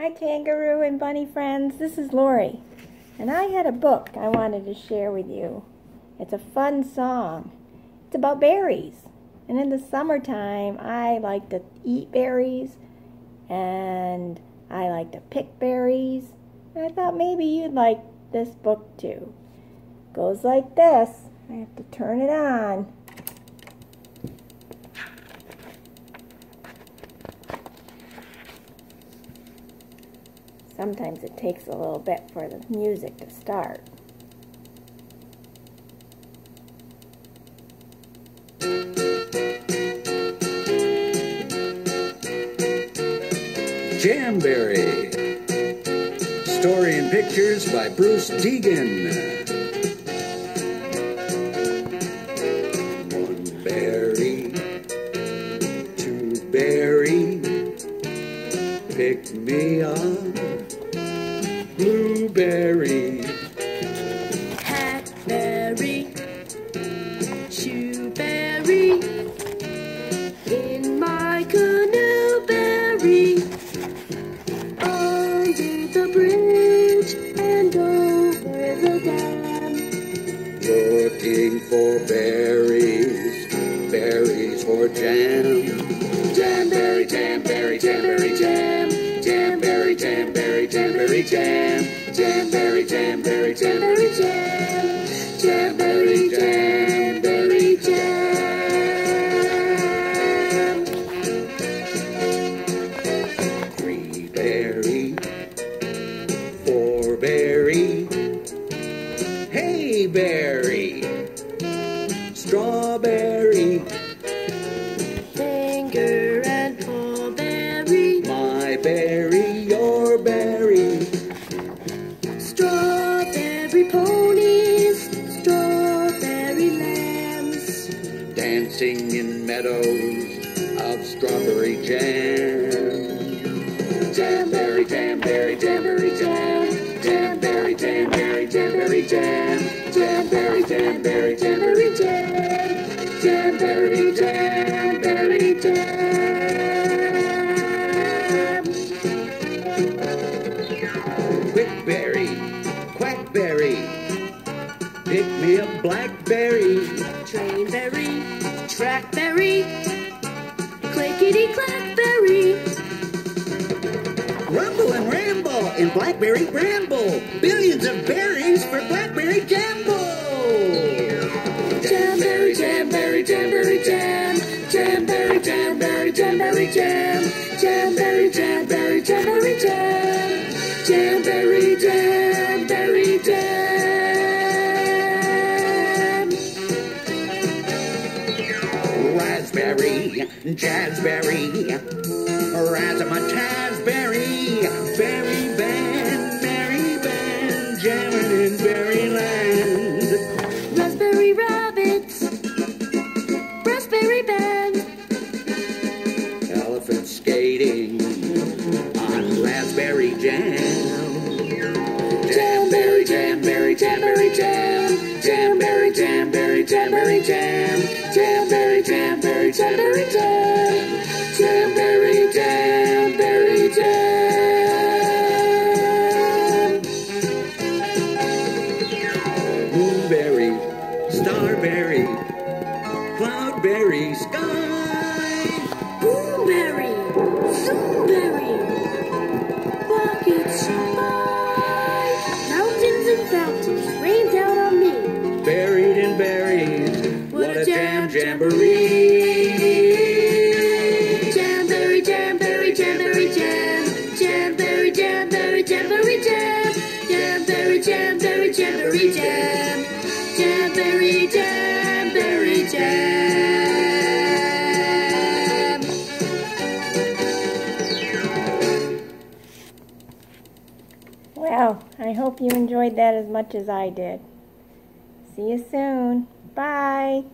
Hi kangaroo and bunny friends, this is Lori. And I had a book I wanted to share with you. It's a fun song. It's about berries. And in the summertime, I like to eat berries and I like to pick berries. And I thought maybe you'd like this book too. Goes like this. I have to turn it on. Sometimes it takes a little bit for the music to start. Jamberry. Story and pictures by Bruce Degen. One berry, two berry, pick me up Looking for berries, berries for jam. Jamberry, jamberry, jamberry, jam. Jamberry, jamberry, jamberry, jam. Jamberry, jamberry, jamberry, jam. Jamberry, strawberry, Finger and pawberry, my berry, your berry. strawberry ponies, strawberry lambs. dancing in meadows of strawberry jam. Jamberry, jamberry, jamberry jam. Jamberry, jamberry, jamberry jam. Jamberry, jamberry, jamberry jam. Jam. Quickberry, quackberry, pick me a blackberry. Trainberry, trackberry, clickety clackberry. Rumble and ramble in blackberry bramble. Billions of berries for blackberry jamble. Jamberry jam. Jamberry, jamberry, jamberry jam. Jamberry, jamberry jam. Raspberry, jazzberry, razzmatazberry, berry band, raspberry jam. Jamberry, jamberry, jamberry jam. Jamberry, jamberry, jamberry jam. Jamberry, jamberry, jamberry jam. Jamberry, Well, I hope you enjoyed that as much as I did. See you soon. Bye.